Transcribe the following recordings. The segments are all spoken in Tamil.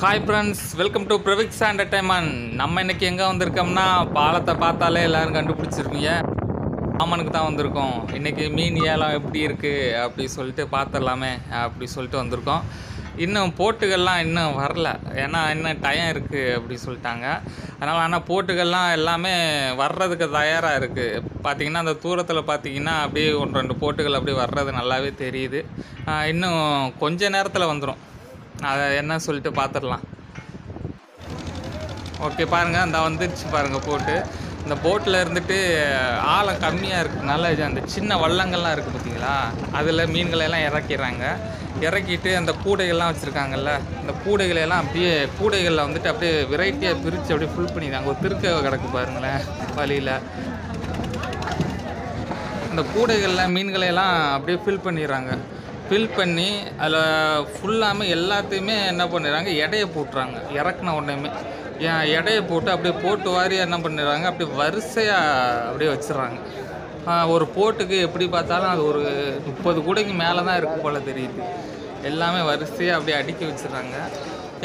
ஹாய் ஃப்ரெண்ட்ஸ் வெல்கம் டு பிரவிக்ஸ் என்டர்டைன்மெண்ட் நம்ம இன்றைக்கி எங்கே வந்திருக்கோம்னா பாலத்தை பார்த்தாலே எல்லோரும் கண்டுபிடிச்சிருப்பீங்க ஆமனுக்கு தான் வந்திருக்கோம். இன்னைக்கு மீன் ஏலம் எப்படி இருக்குது அப்படி சொல்லிட்டு பார்த்துடலாமே அப்படி சொல்லிட்டு வந்திருக்கோம். இன்னும் போட்டுகள்லாம் இன்னும் வரல. ஏன்னா இன்னும் டயம் இருக்குது அப்படி சொல்லிட்டாங்க. அதனால் ஆனால் போட்டுகள்லாம் எல்லாமே வர்றதுக்கு தயாராக இருக்குது பார்த்தீங்கன்னா அந்த தூரத்தில் பார்த்தீங்கன்னா அப்படியே ஒன்று ரெண்டு போட்டுகள் அப்படியே வர்றது நல்லாவே தெரியுது. இன்னும் கொஞ்ச நேரத்தில் வந்துடும் அதை என்ன சொல்லிட்டு பார்த்துடலாம். ஓகே பாருங்கள் அந்த வந்துருச்சு பாருங்கள் போட்டு இந்த போட்டில் இருந்துட்டு ஆழம் கம்மியாக இருக்கிறதுனால இது அந்த சின்ன வள்ளங்கள்லாம் இருக்குது பார்த்தீங்களா அதில் மீன்களெல்லாம் இறக்கிறாங்க இறக்கிடுறாங்க. இறக்கிட்டு அந்த கூடைகள்லாம் வச்சுருக்காங்கல்ல இந்த கூடைகளெல்லாம் அப்படியே கூடைகளில் வந்துட்டு அப்படியே வெரைட்டியாக பிரித்து அப்படியே ஃபுல் பண்ணிடுறாங்க. ஒரு திருக்க கிடக்கு பாருங்களேன் வழியில். அந்த கூடைகளில் மீன்களையெல்லாம் அப்படியே ஃபில் பண்ணிடுறாங்க. ஃபில் பண்ணி அதில் ஃபுல்லாமே எல்லாத்தையுமே என்ன பண்ணிடுறாங்க எடையை போட்டுறாங்க. இறக்குன உடனேமே. என் எடையை போட்டு அப்படியே போட்டு வாரி என்ன பண்ணிடுறாங்க அப்படியே வரிசையாக அப்படியே வச்சிடுறாங்க. ஒரு போட்டுக்கு எப்படி பார்த்தாலும் அது ஒரு முப்பது கூடைக்கு மேலே தான் இருக்குது போல் தெரியுது. எல்லாமே வரிசையாக அப்படியே அடுக்கி வச்சிடுறாங்க.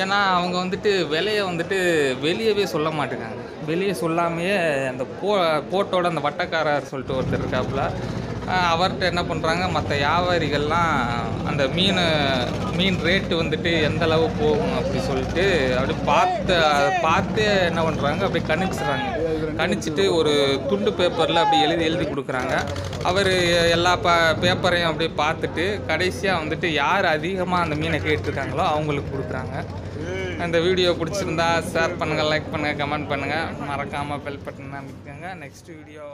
ஏன்னா அவங்க வந்துட்டு விலையை வந்துட்டு வெளியவே சொல்ல மாட்டேங்காங்க. வெளியே சொல்லாமையே அந்த போ போட்டோட அந்த வட்டக்காரர் சொல்லிட்டு ஒருத்தர் இருக்காப்புல அவர்கிட்ட என்ன பண்ணுறாங்க மற்ற வியாபாரிகள்லாம் அந்த மீன் மீன் ரேட்டு வந்துட்டு எந்த அளவு போகும் அப்படி சொல்லிட்டு அப்படி பார்த்து அதை பார்த்து என்ன பண்ணுறாங்க அப்படியே கணிச்சிடுறாங்க. கணிச்சிட்டு ஒரு துண்டு பேப்பரில் அப்படி எழுதி எழுதி கொடுக்குறாங்க. அவர் எல்லா ப பேப்பரையும் அப்படியே பார்த்துட்டு கடைசியாக வந்துட்டு யார் அதிகமாக அந்த மீனை கேட்டிருக்காங்களோ அவங்களுக்கு கொடுக்குறாங்க. அந்த வீடியோ பிடிச்சிருந்தா ஷேர் பண்ணுங்கள் லைக் பண்ணுங்கள் கமெண்ட் பண்ணுங்கள் மறக்காமல் பெல் பட்டன் அமைக்கங்க. Next video